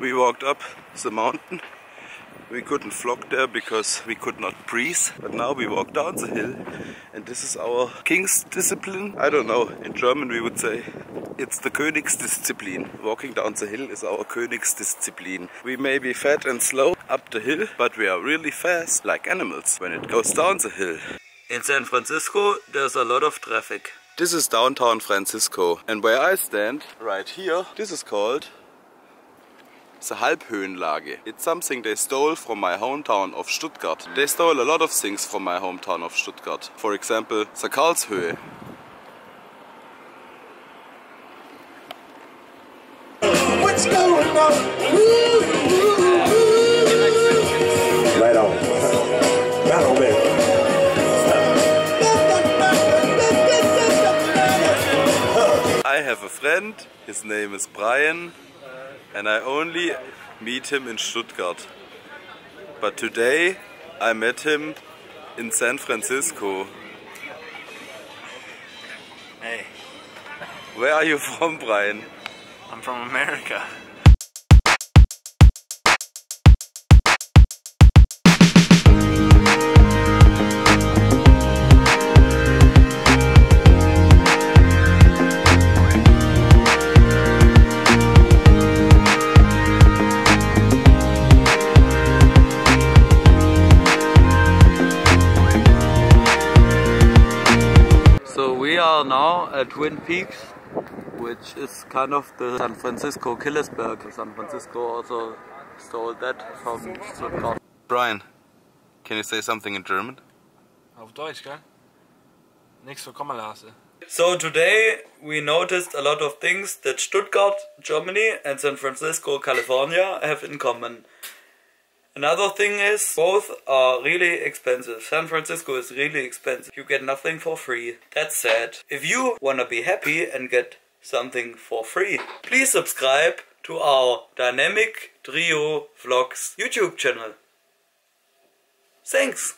We walked up the mountain. We couldn't vlog there because we could not breathe. But now we walk down the hill and this is our king's discipline. I don't know, in German we would say it's the Königsdisziplin. Walking down the hill is our Königsdisziplin. We may be fat and slow up the hill, but we are really fast like animals when it goes down the hill. In San Francisco there's a lot of traffic. This is downtown Francisco and where I stand right here, this is called the Halbhöhenlage. It's something they stole from my hometown of Stuttgart. They stole a lot of things from my hometown of Stuttgart. For example, the Karlshöhe. What's going on? Have a friend, his name is Brian, and I only meet him in Stuttgart. But today I met him in San Francisco. Hey, Where are you from, Brian? I'm from America. Are now at Twin Peaks, which is kind of the San Francisco Killesberg. San Francisco also stole that from Stuttgart. Brian, can you say something in German? Auf Deutsch, gell? Nix für Kommalase. So today we noticed a lot of things that Stuttgart, Germany and San Francisco, California have in common. Another thing is both are really expensive. San Francisco is really expensive. You get nothing for free. That's sad. If you wanna be happy and get something for free, please subscribe to our Dynamic Trio Vlogs YouTube channel. Thanks!